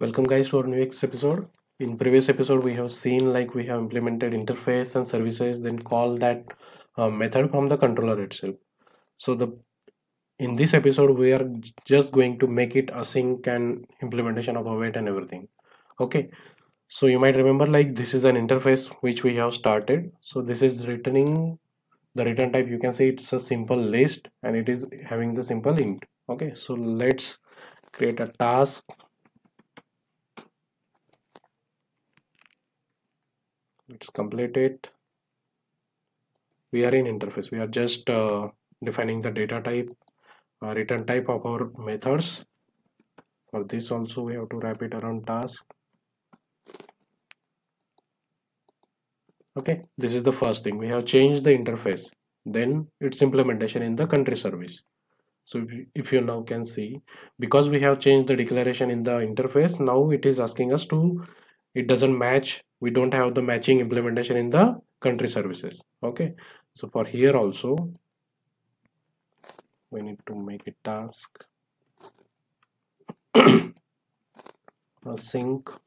welcome guys to our next episode. In previous episode we have seen like we have implemented interface and services then call that uh, method from the controller itself. So the in this episode we are just going to make it async and implementation of await and everything. Okay? So you might remember like this is an interface which we have started. So this is returning the return type you can see it's a simple list and it is having the simple int. Okay? So let's create a task let's complete it. We are in interface. We are just uh, defining the data type uh, return type of our methods. For this also we have to wrap it around task. Okay this is the first thing. We have changed the interface. Then its implementation in the country service. So if you, if you now can see because we have changed the declaration in the interface now it is asking us to it doesn't match we don't have the matching implementation in the country services. Okay? So for here also we need to make a task. Async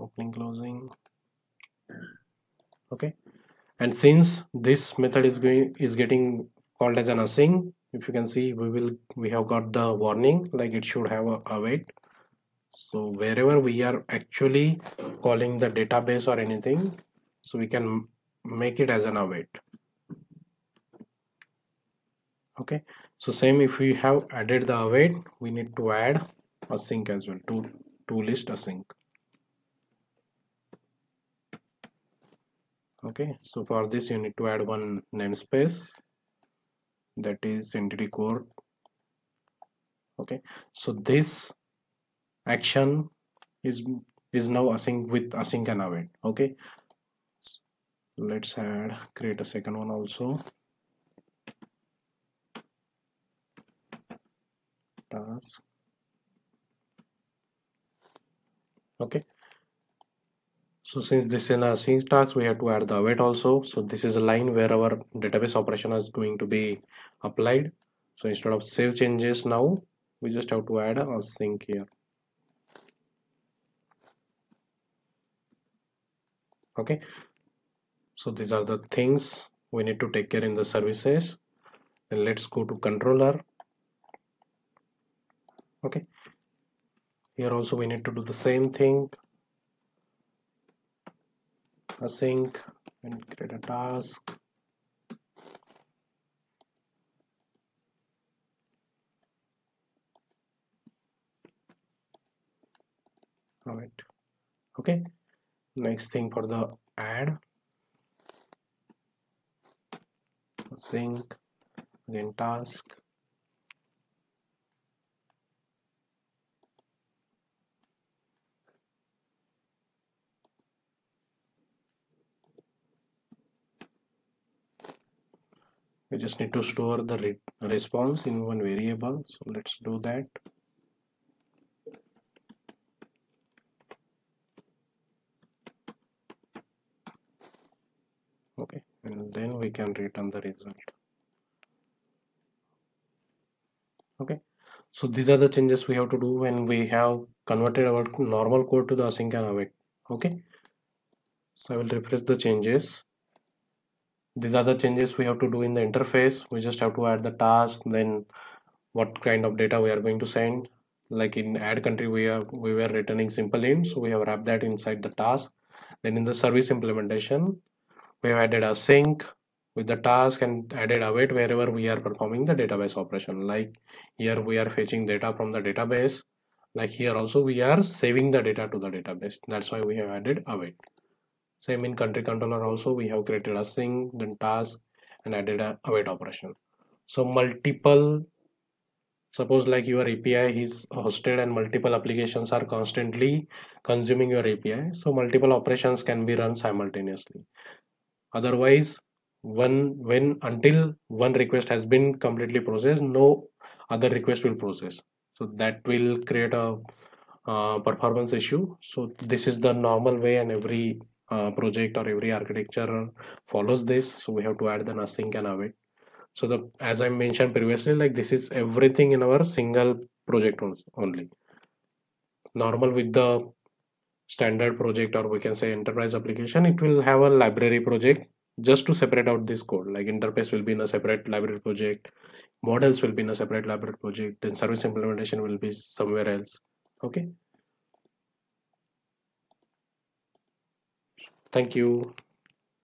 opening closing. Okay? And since this method is going is getting called as an async if you can see we will we have got the warning like it should have a await so wherever we are actually calling the database or anything so we can make it as an await. Okay? So same if we have added the await we need to add async as well. To to list async okay? So for this you need to add one namespace. That is entity core okay? So this action is is now async with async and await okay? Let's add create a second one also. Task. Okay. So since this is a syntax we have to add the await also. So this is a line where our database operation is going to be applied. So instead of save changes now we just have to add async here okay? So these are the things we need to take care in the services. Then let's go to controller. Okay? Here also we need to do the same thing. Async and create a task. All right. Okay next thing for the add. Sync again task. We just need to store the re response in one variable so let's do that okay and then we can return the result. Okay? So these are the changes we have to do when we have converted our normal code to the async and await. Okay? So i will refresh the changes. These are the changes we have to do in the interface. We just have to add the task then what kind of data we are going to send. Like in add country we are we were returning simple int so we have wrapped that inside the task. Then in the service implementation we have added async with the task and added await wherever we are performing the database operation. Like here we are fetching data from the database. Like here also we are saving the data to the database. That's why we have added await same in country controller also we have created async then task and added a await operation. So multiple suppose like your api is hosted and multiple applications are constantly consuming your api so multiple operations can be run simultaneously otherwise one when until one request has been completely processed no other request will process. So that will create a uh, performance issue. So this is the normal way and every uh, project or every architecture follows this. So we have to add the async and await. So the as i mentioned previously like this is everything in our single project only. Normal with the standard project or we can say enterprise application it will have a library project just to separate out this code. Like interface will be in a separate library project models will be in a separate library project then service implementation will be somewhere else. Okay? Thank you